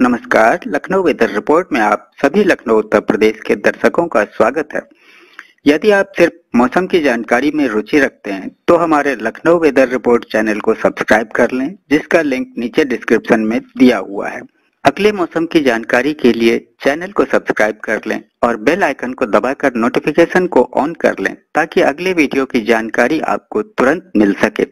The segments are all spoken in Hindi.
नमस्कार, लखनऊ वेदर रिपोर्ट में आप सभी लखनऊ उत्तर प्रदेश के दर्शकों का स्वागत है। यदि आप सिर्फ़ मौसम की जानकारी में रुचि रखते हैं तो हमारे लखनऊ वेदर रिपोर्ट चैनल को सब्सक्राइब कर लें, जिसका लिंक नीचे डिस्क्रिप्शन में दिया हुआ है। अगले मौसम की जानकारी के लिए चैनल को सब्सक्राइब कर लें और बेल आइकन को दबाकर नोटिफिकेशन को ऑन कर लें, ताकि अगले वीडियो की जानकारी आपको तुरंत मिल सके।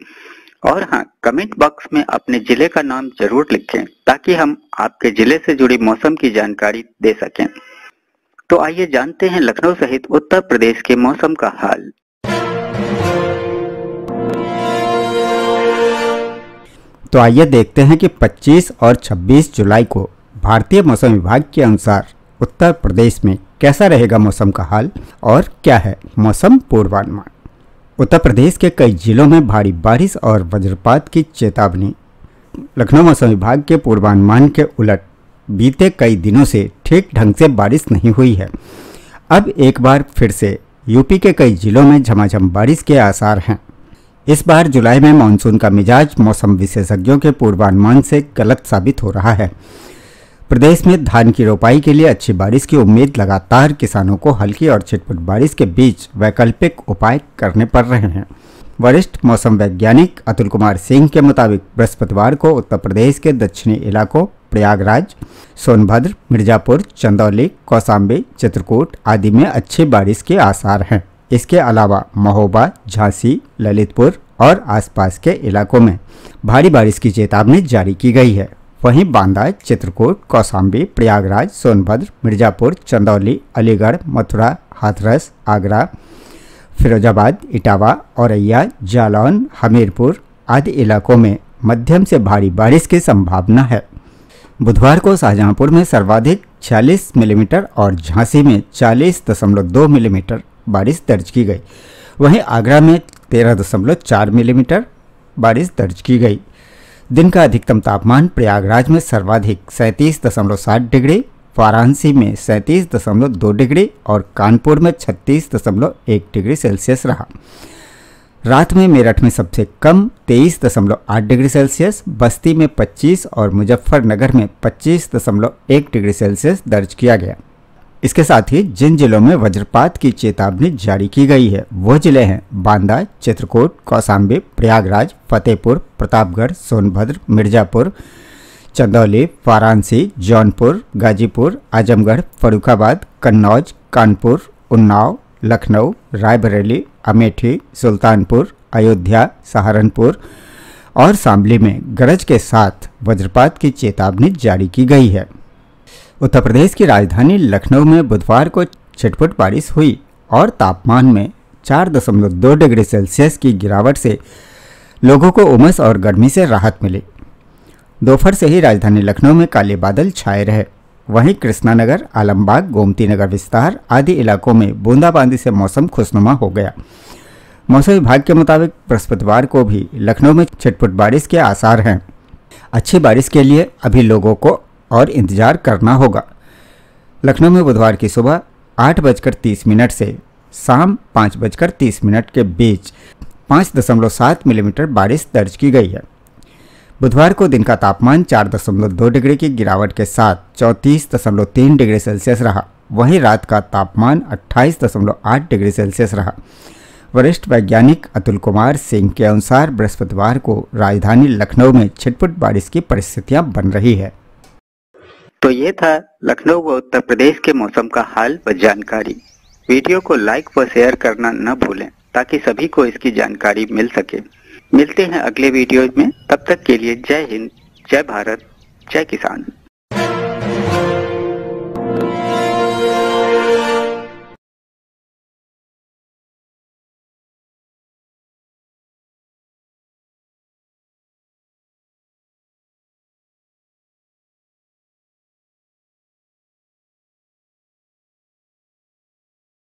और हाँ कमेंट बॉक्स में अपने ज़िले का नाम ज़रूर लिखें, ताकि हम आपके ज़िले से जुड़ी मौसम की जानकारी दे सकें। तो आइए जानते हैं लखनऊ सहित उत्तर प्रदेश के मौसम का हाल। तो आइए देखते हैं कि 25 और 26 जुलाई को भारतीय मौसम विभाग के अनुसार उत्तर प्रदेश में कैसा रहेगा मौसम का हाल और क्या है मौसम पूर्वानुमान। उत्तर प्रदेश के कई जिलों में भारी बारिश और वज्रपात की चेतावनी। लखनऊ मौसम विभाग के पूर्वानुमान के उलट बीते कई दिनों से ठीक ढंग से बारिश नहीं हुई है। अब एक बार फिर से यूपी के कई जिलों में झमाझम बारिश के आसार हैं। इस बार जुलाई में मानसून का मिजाज मौसम विशेषज्ञों के पूर्वानुमान से गलत साबित हो रहा है। प्रदेश में धान की रोपाई के लिए अच्छी बारिश की उम्मीद लगातार किसानों को हल्की और छिटपुट बारिश के बीच वैकल्पिक उपाय करने पड़ रहे हैं। वरिष्ठ मौसम वैज्ञानिक अतुल कुमार सिंह के मुताबिक बृहस्पतिवार को उत्तर प्रदेश के दक्षिणी इलाकों प्रयागराज, सोनभद्र, मिर्जापुर, चंदौली कौसाम्बी चित्रकूट आदि में अच्छी बारिश के आसार हैं। इसके अलावा महोबा, झांसी, ललितपुर और आसपास के इलाकों में भारी बारिश की चेतावनी जारी की गई है। वहीं बांदा, चित्रकूट, कौशाम्बी, प्रयागराज, सोनभद्र, मिर्जापुर, चंदौली, अलीगढ़, मथुरा, हाथरस, आगरा, फिरोजाबाद, इटावा, औरैया, जालौन, हमीरपुर आदि इलाकों में मध्यम से भारी बारिश की संभावना है। बुधवार को शाहजहांपुर में सर्वाधिक 46 मिलीमीटर और झांसी में 40.2 मिलीमीटर बारिश दर्ज की गई। वहीं आगरा में 13.4 मिलीमीटर बारिश दर्ज की गई। दिन का अधिकतम तापमान प्रयागराज में सर्वाधिक सैंतीस दशमलव सात डिग्री, वाराणसी में सैंतीस दशमलव दो डिग्री और कानपुर में छत्तीस दशमलव एक डिग्री सेल्सियस रहा। रात में मेरठ में सबसे कम तेईस दशमलव आठ डिग्री सेल्सियस, बस्ती में पच्चीस और मुजफ्फरनगर में पच्चीस दशमलव एक डिग्री सेल्सियस दर्ज किया गया। इसके साथ ही जिन जिलों में वज्रपात की चेतावनी जारी की गई है, वो ज़िले हैं बांदा, चित्रकूट कौसाम्बी प्रयागराज, फतेहपुर, प्रतापगढ़, सोनभद्र, मिर्जापुर, चंदौली, वाराणसी, जौनपुर, गाजीपुर, आजमगढ़ फरुखाबाद कन्नौज, कानपुर, उन्नाव, लखनऊ, रायबरेली, अमेठी, सुल्तानपुर, अयोध्या, सहारनपुर और शामली में गरज के साथ वज्रपात की चेतावनी जारी की गई है। उत्तर प्रदेश की राजधानी लखनऊ में बुधवार को छिटपुट बारिश हुई और तापमान में चार दशमलव दो डिग्री सेल्सियस की गिरावट से लोगों को उमस और गर्मी से राहत मिली। दोपहर से ही राजधानी लखनऊ में काले बादल छाए रहे। वहीं कृष्णानगर, आलमबाग गोमती नगर विस्तार आदि इलाकों में बूंदाबांदी से मौसम खुशनुमा हो गया। मौसम विभाग के मुताबिक बृहस्पतिवार को भी लखनऊ में छिटपुट बारिश के आसार हैं। अच्छी बारिश के लिए अभी लोगों को और इंतज़ार करना होगा। लखनऊ में बुधवार की सुबह आठ बजकर तीस मिनट से शाम पाँच बजकर तीस मिनट के बीच पाँच दशमलव सात मिलीमीटर बारिश दर्ज की गई है। बुधवार को दिन का तापमान चार दशमलव दो डिग्री की गिरावट के साथ चौंतीस दशमलव तीन डिग्री सेल्सियस रहा। वहीं रात का तापमान अट्ठाईस दशमलव आठ डिग्री सेल्सियस रहा। वरिष्ठ वैज्ञानिक अतुल कुमार सिंह के अनुसार बृहस्पतिवार को राजधानी लखनऊ में छिटपुट बारिश की परिस्थितियाँ बन रही है। तो ये था लखनऊ व उत्तर प्रदेश के मौसम का हाल व जानकारी। वीडियो को लाइक व शेयर करना न भूलें, ताकि सभी को इसकी जानकारी मिल सके। मिलते हैं अगले वीडियो में। तब तक के लिए जय हिंद, जय भारत, जय किसान।